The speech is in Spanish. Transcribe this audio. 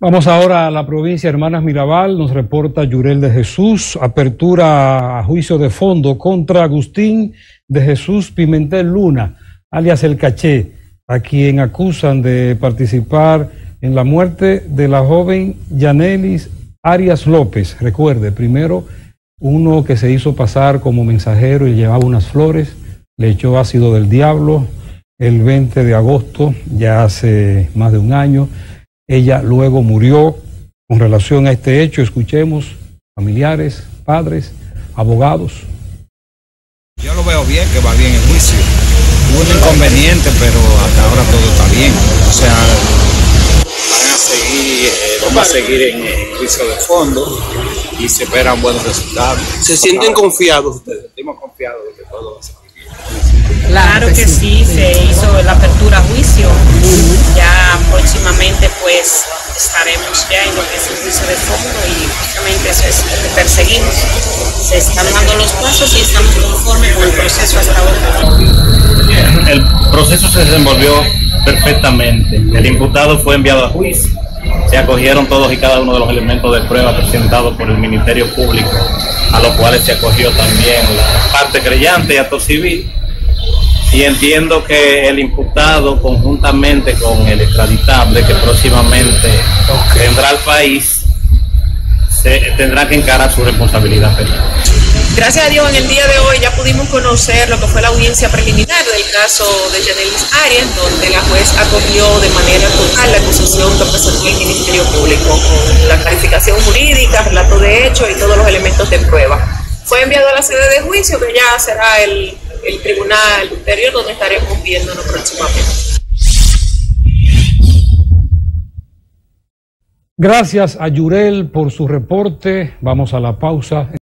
Vamos ahora a la provincia Hermanas Mirabal, nos reporta Yurel de Jesús, apertura a juicio de fondo contra Agustín de Jesús Pimentel Luna, alias El Caché, a quien acusan de participar en la muerte de la joven Yanelis Arias López. Recuerde, primero uno que se hizo pasar como mensajero y llevaba unas flores, le echó ácido del diablo el 20 de agosto, ya hace más de un año. Ella luego murió con relación a este hecho. Escuchemos familiares, padres, abogados. Yo lo veo bien, que va bien el juicio. Hubo un inconveniente, pero hasta ahora todo está bien. O sea, van a seguir, eh, vamos a seguir en el juicio de fondo y se esperan buenos resultados. ¿Se sienten confiados ustedes? Sentimos confiados de que todo va a salir bien. Claro que sí, se hizo la apertura a juicio. Ya próximamente estaremos ya en lo que es el juicio de fondo y justamente eso es lo que perseguimos. Se están dando los pasos y estamos conformes con el proceso hasta ahora. El proceso se desenvolvió perfectamente. El imputado fue enviado a juicio. Se acogieron todos y cada uno de los elementos de prueba presentados por el Ministerio Público, a los cuales se acogió también la parte creyente y acto civil y entiendo que el imputado conjuntamente con el extraditable que próximamente vendrá al país se tendrá que encarar su responsabilidad penal. Gracias a Dios en el día de hoy ya pudimos conocer lo que fue la audiencia preliminar del caso de Janelis Arias, donde la juez acogió de manera total la acusación que presentó el Ministerio Público, con la clarificación jurídica, relato de hecho y todos los elementos de prueba. Fue enviado a la sede de juicio que ya será el el tribunal superior donde estaremos viéndonos próximamente. Gracias a Yurel por su reporte. Vamos a la pausa.